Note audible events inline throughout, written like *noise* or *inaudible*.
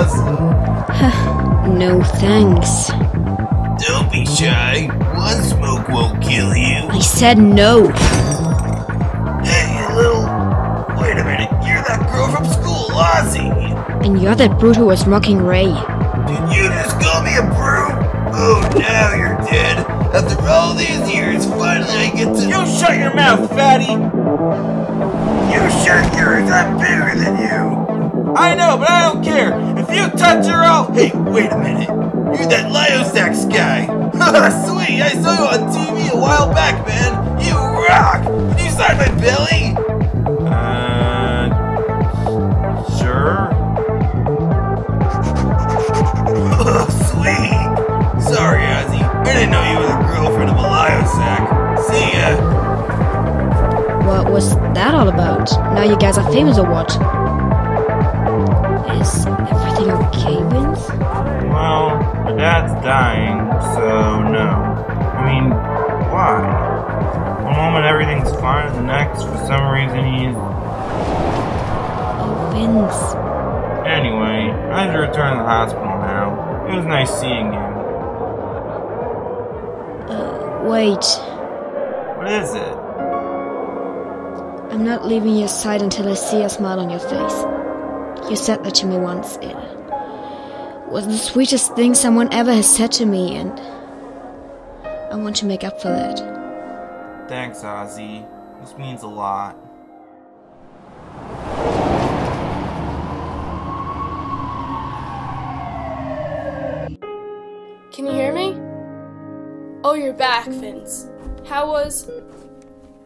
it. It's awesome. No thanks. Don't be shy. One smoke won't kill you. I said no. Hey, you little. Wait a minute. You're that girl from school, Ozzy. And you're that brute who was mocking Ray. Did you just call me a brute? Oh, now you're dead. After all these years, finally I get to. You shut your mouth, fatty! You shut yours, I'm bigger than you! I know, but I don't care! If you touch her, I'll. Hey, wait a minute! You're that Lyosacks guy! *laughs* Sweet, I saw you on TV a while back, man! You rock! Can you sign my belly? Uh. Sure. Oh, *laughs* sweet! Sorry, Ozzy. I didn't know you were the girlfriend of a Lyosack. See ya! What was that all about? Now you guys are famous or what? Is Vince? Well, my dad's dying, so no. I mean, why? One moment everything's fine, and the next, for some reason, he's. Vince. Anyway, I have to return to the hospital now. It was nice seeing you. Uh, wait. What is it? I'm not leaving your side until I see a smile on your face. You said that to me once. It was the sweetest thing someone ever has said to me, and I want to make up for that. Thanks, Ozzy. This means a lot. Can you hear me? Oh, you're back, Vince. How was.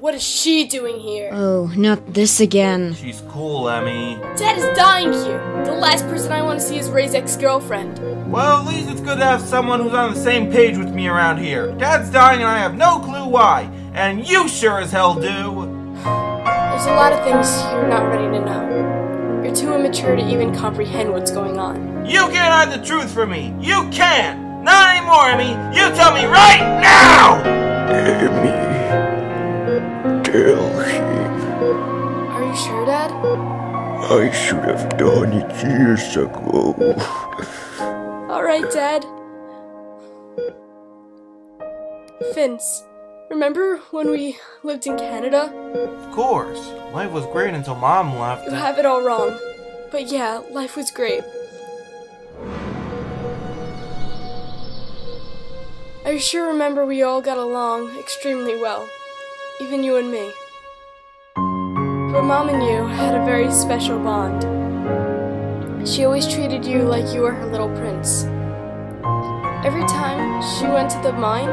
What is she doing here? Oh, not this again. She's cool, Emmy. Dad is dying here. The last person I want to see is Ray's ex girlfriend. Well, at least it's good to have someone who's on the same page with me around here. Dad's dying and I have no clue why. And you sure as hell do. There's a lot of things you're not ready to know. You're too immature to even comprehend what's going on. You can't hide the truth from me. You can't. Not anymore, Emmy. You tell me right now! Emmy. Tell him Are you sure, Dad? I should have done it years ago. Alright, Dad. Vince, remember when we lived in Canada? Of course. Life was great until Mom left. You have it all wrong. But yeah, life was great. I sure remember we all got along extremely well, even you and me. But Mom and you had a very special bond. She always treated you like you were her little prince. Every time she went to the mine,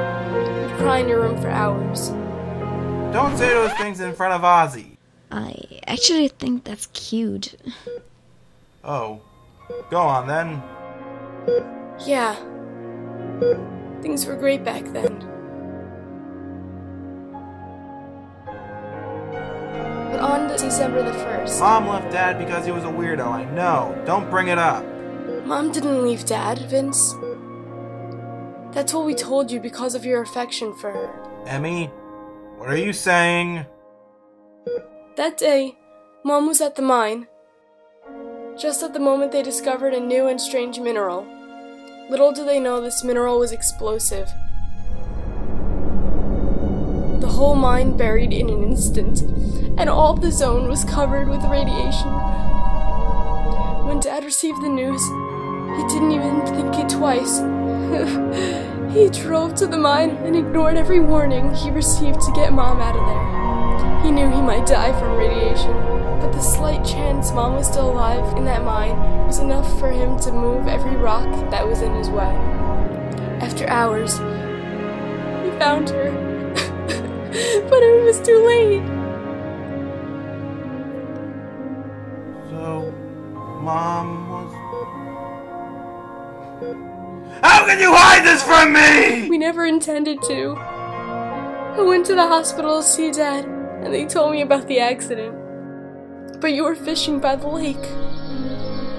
you'd cry in your room for hours. Don't say those things in front of Ozzy. I actually think that's cute. Oh. Go on then. Yeah. Things were great back then. On December the 1st, Mom left Dad because he was a weirdo. I know. Don't bring it up. Mom didn't leave Dad, Vince. That's what we told you because of your affection for her. Emmy, what are you saying? That day, Mom was at the mine. Just at the moment they discovered a new and strange mineral. Little do they know this mineral was explosive. Whole mine buried in an instant, and all the zone was covered with radiation. When Dad received the news, he didn't even think it twice. *laughs* he drove to the mine and ignored every warning he received to get Mom out of there. He knew he might die from radiation, but the slight chance Mom was still alive in that mine was enough for him to move every rock that was in his way. After hours, he found her, *laughs* but it was too late. So, Mom was. How can you hide this from me? We never intended to. I went to the hospital to see Dad, and they told me about the accident. But you were fishing by the lake,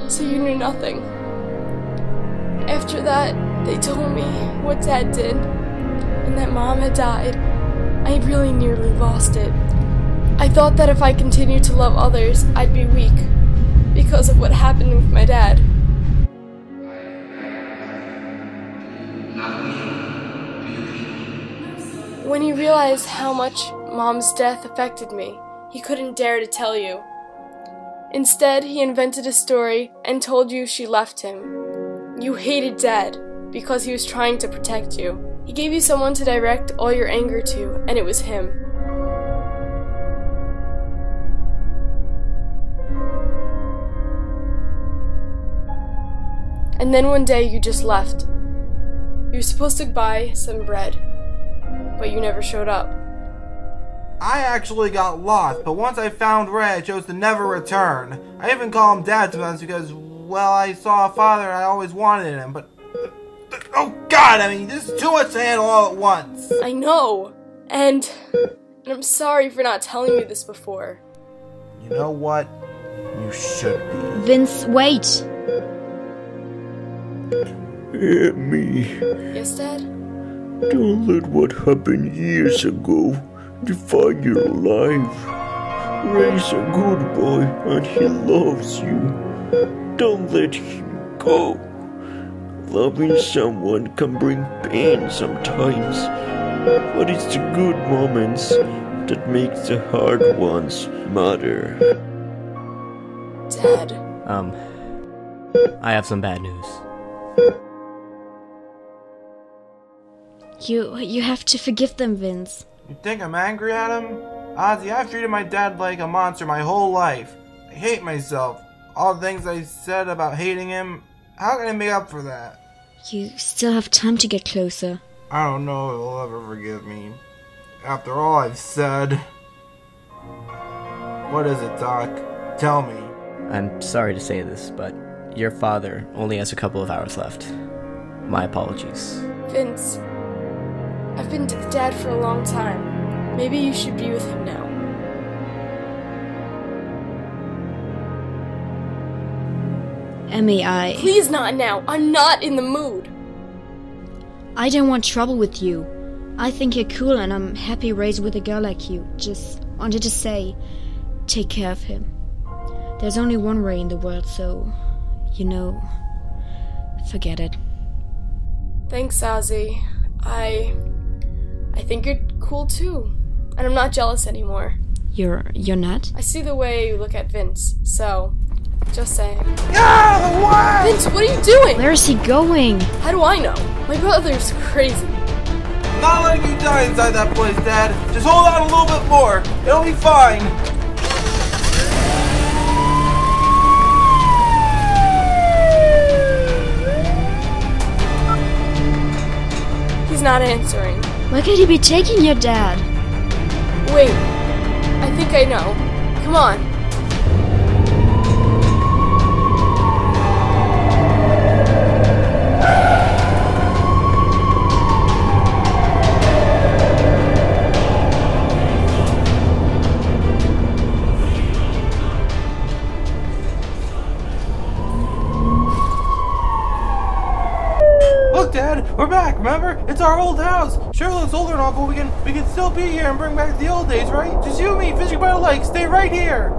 so you knew nothing. After that, They told me what Dad did and that Mom had died. I really nearly lost it. I thought that if I continued to love others, I'd be weak because of what happened with my dad. When he realized how much Mom's death affected me, he couldn't dare to tell you. Instead, he invented a story and told you she left him. You hated Dad because he was trying to protect you. He gave you someone to direct all your anger to, and it was him. And then one day you just left. You were supposed to buy some bread, but you never showed up. I actually got lost, but once I found Ray, I chose to never return. I even call him Dad sometimes because, well, I saw a father and I always wanted him, but. Oh god, I mean, this is too much to handle all at once! I know! And, and I'm sorry for not telling you this before. You know what? You should be. Vince, wait! Hear me. Yes, Dad? Don't let what happened years ago define your life. Ray's a good boy and he loves you. Don't let him go. Loving someone can bring pain sometimes, but it's the good moments that make the hard ones matter. Dad. Um, I have some bad news. You you have to forgive them, Vince. You think I'm angry at him? Ozzy, I've treated my dad like a monster my whole life. I hate myself. All the things I said about hating him, how can I make up for that? You still have time to get closer. I don't know if he'll ever forgive me. After all I've said. What is it, Doc? Tell me. I'm sorry to say this, but your father only has a couple of hours left. My apologies. Vince. I've been with Dad for a long time. Maybe you should be with him now. Emmy, I Please not now. I'm not in the mood. I don't want trouble with you. I think you're cool and I'm happy raised with a girl like you. Just wanted to say, take care of him. There's only one Ray in the world, so, you know, forget it. Thanks, Ozzy. I. I think you're cool too. And I'm not jealous anymore. You're you're not? I see the way you look at Vince, so. Just saying. Ah, what? What are you doing? Where is he going? How do I know? My brother's crazy. I'm not letting you die inside that place, Dad. Just hold on a little bit more. It'll be fine. He's not answering. Where could he be taking your dad? Wait. I think I know. Come on. It's our old house. Sure looks older and all, but we can we can still be here and bring back the old days, right? Just you and me fishing by the lake. Stay right here.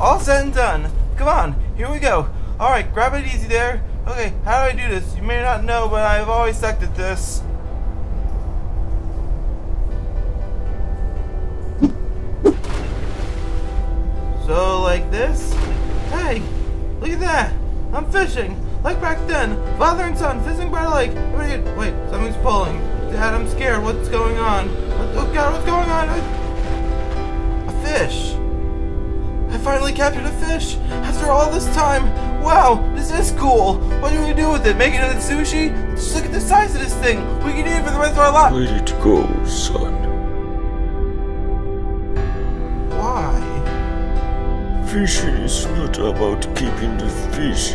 All said and done. Come on, here we go. All right, grab it easy there. Okay, how do I do this? You may not know, but I've always sucked at this. Like this? Hey, look at that! I'm fishing! Like back then! Father and son fishing by the lake! Wait, something's pulling. Dad, I'm scared. What's going on? Oh god, what's going on? A fish! I finally captured a fish! After all this time! Wow, this is cool! What do we do with it? Make it into sushi? Just look at the size of this thing! We can eat it for the rest of our lives! Let it go, son. Fishing is not about keeping the fish.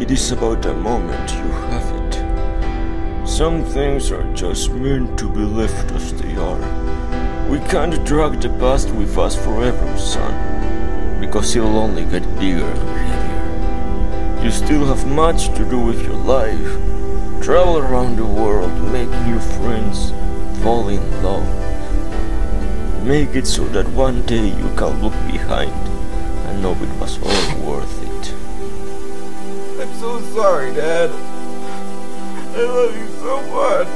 It is about the moment you have it. Some things are just meant to be left as they are. We can't drag the past with us forever, son. Because it'll only get bigger and heavier. You still have much to do with your life. Travel around the world, make new friends, fall in love. Make it so that one day you can look behind and know it was all worth it. I'm so sorry, Dad. I love you so much.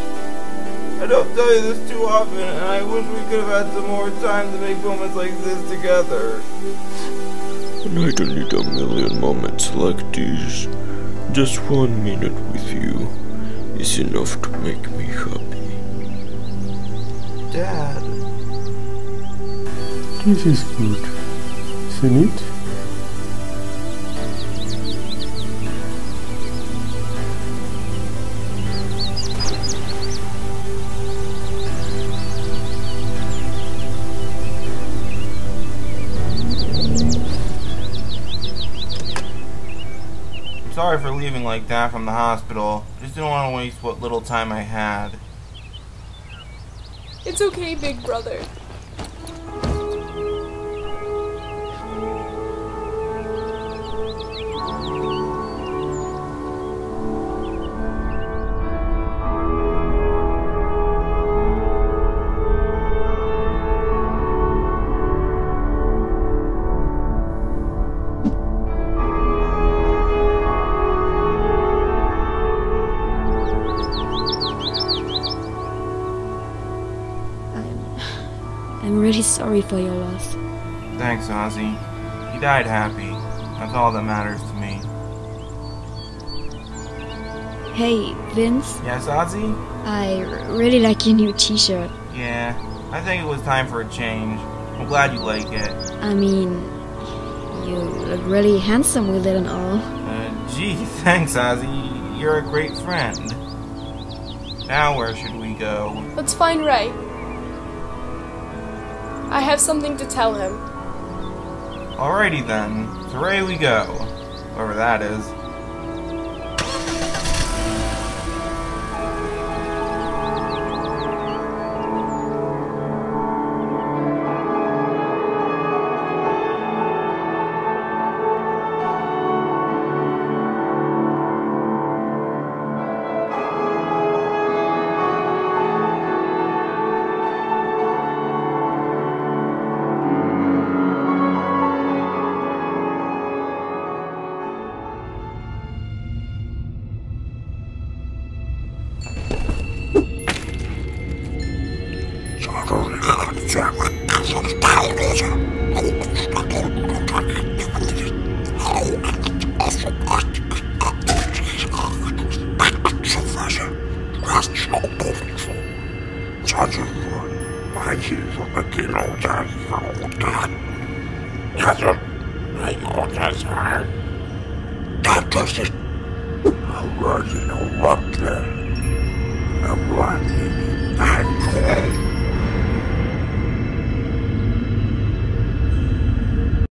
I don't tell you this too often, and I wish we could have had some more time to make moments like this together. And I don't need a million moments like these. Just one minute with you is enough to make me happy. Dad. This is good, isn't it? I'm sorry for leaving like that from the hospital. I just didn't want to waste what little time I had. It's okay, big brother. Sorry for your loss. Thanks, Ozzy. He died happy. That's all that matters to me. Hey, Vince, Yes, Ozzy? I r- really like your new t shirt. Yeah, I think it was time for a change. I'm glad you like it. I mean, you look really handsome with it and all. Uh, gee, *laughs* thanks, Ozzy. You're a great friend. Now where should we go? Let's find Ray. I have something to tell him. Alrighty then. To Ray we go. Whoever that is.